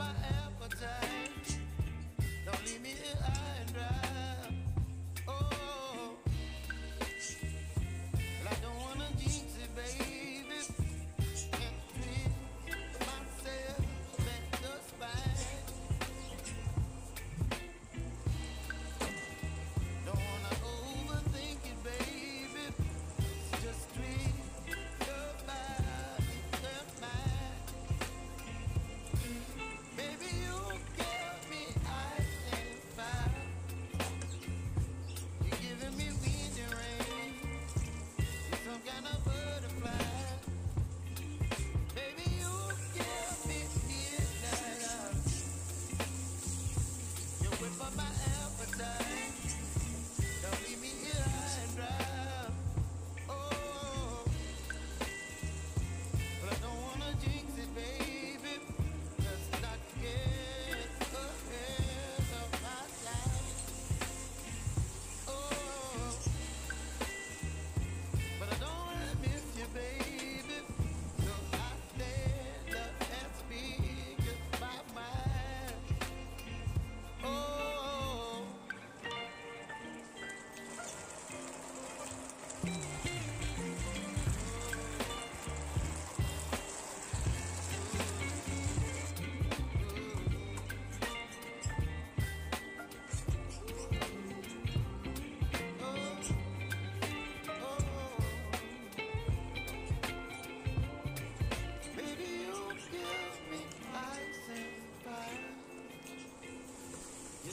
I ever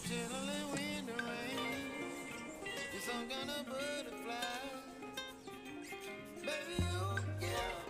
chilling in the rain. You're some kind of butterfly, baby. You, yeah.